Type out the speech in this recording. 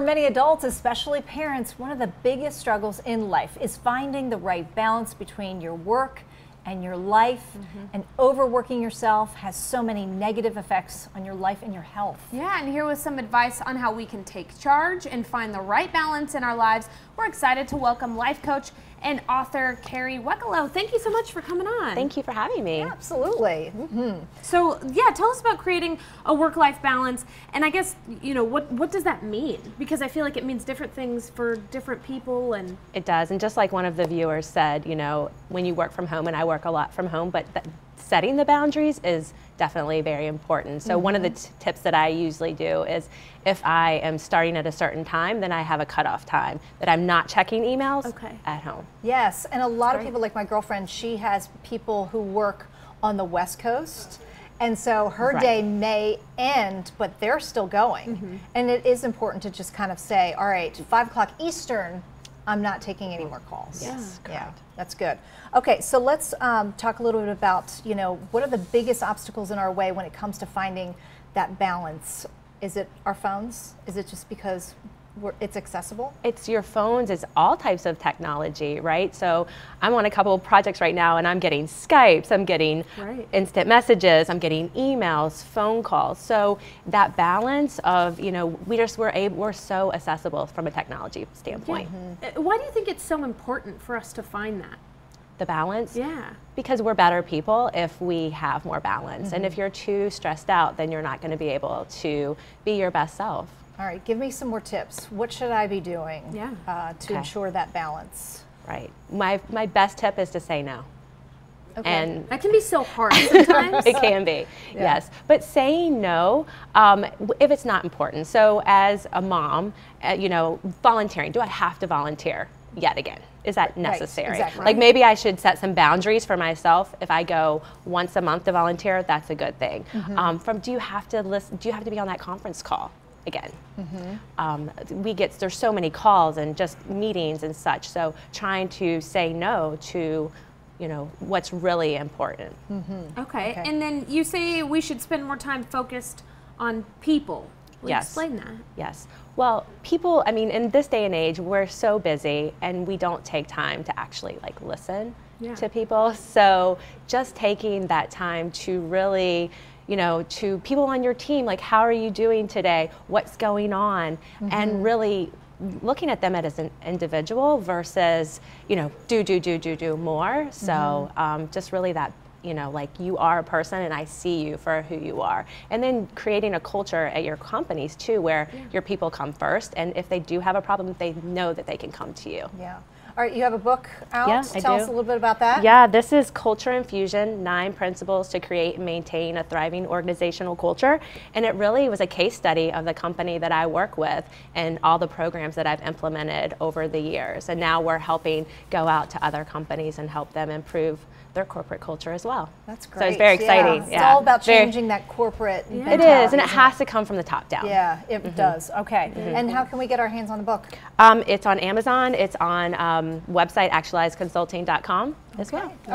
For many adults, especially parents, one of the biggest struggles in life is finding the right balance between your work and your life. Mm-hmm. And overworking yourself has so many negative effects on your life and your health. Yeah, and here was some advice on how we can take charge and find the right balance in our lives. We're excited to welcome life coach and author Carrie Weckelo. Thank you so much for coming on. Thank you for having me. Yeah, absolutely. Mm-hmm. So, yeah, tell us about creating a work-life balance, and I guess you know what what does that mean? Because I feel like it means different things for different people, and it does. And just like one of the viewers said, you know, when you work from home, and I work a lot from home, but setting the boundaries is definitely very important. So mm-hmm. one of the mm-hmm. tips that I usually do is if I am starting at a certain time, then I have a cutoff time that I'm not checking emails okay. at home. Yes, and a lot of people, like my girlfriend, she has people who work on the West Coast. And so her right. day may end, but they're still going. Mm-hmm. And it is important to just kind of say, all right, five o'clock Eastern, I'm not taking any more calls. Yes, yeah, correct. that's good. Okay, so let's um, talk a little bit about, you know, what are the biggest obstacles in our way when it comes to finding that balance? Is it our phones? Is it just because it's accessible? It's your phones, it's all types of technology, right? So I'm on a couple of projects right now and I'm getting Skypes, I'm getting right. instant messages, I'm getting emails, phone calls. So that balance of, you know, we just we're able, we're so accessible from a technology standpoint. Yeah. Mm-hmm. Why do you think it's so important for us to find that? The balance? Yeah. Because we're better people if we have more balance. Mm-hmm. And if you're too stressed out, then you're not going to be able to be your best self. All right, give me some more tips. What should I be doing yeah. uh, to okay. ensure that balance? Right. My, my best tip is to say no. Okay. And that can be so hard sometimes. it can be, yeah. yes. But saying no, um, if it's not important. So as a mom, uh, you know, volunteering. Do I have to volunteer yet again? Is that necessary? Right, exactly. Like maybe I should set some boundaries for myself. If I go once a month to volunteer, that's a good thing. Mm-hmm. Um, from do you have to listen? Do you have to be on that conference call? Again. Mm-hmm. Um, we get there's so many calls and just meetings and such. So trying to say no to you know what's really important. Mm-hmm. Okay. okay. and then you say we should spend more time focused on people. Will yes. Explain that. Yes. Well, people. I mean, in this day and age, we're so busy, and we don't take time to actually like listen yeah. to people. So just taking that time to really you know, to people on your team, like, how are you doing today? What's going on? Mm-hmm. And really looking at them as an individual versus, you know, do, do, do, do, do more. So mm-hmm. um, just really that you know, like you are a person and I see you for who you are. And then creating a culture at your companies too where yeah. your people come first and if they do have a problem, they know that they can come to you. Yeah. All right, you have a book out. Yeah, Tell I us a little bit about that. Yeah, this is Culture Infusion Nine Principles to Create and Maintain a Thriving Organizational Culture. And it really was a case study of the company that I work with and all the programs that I've implemented over the years. And now we're helping go out to other companies and help them improve their corporate culture as well. That's great. So it's very exciting. Yeah. It's all about changing very, that corporate. Yeah. It is, and it has to come from the top down. Yeah, it mm-hmm. does. Okay. Mm-hmm. And how can we get our hands on the book? Um, it's on Amazon. It's on um, Um, website actualizeconsulting.com okay. as well. All right.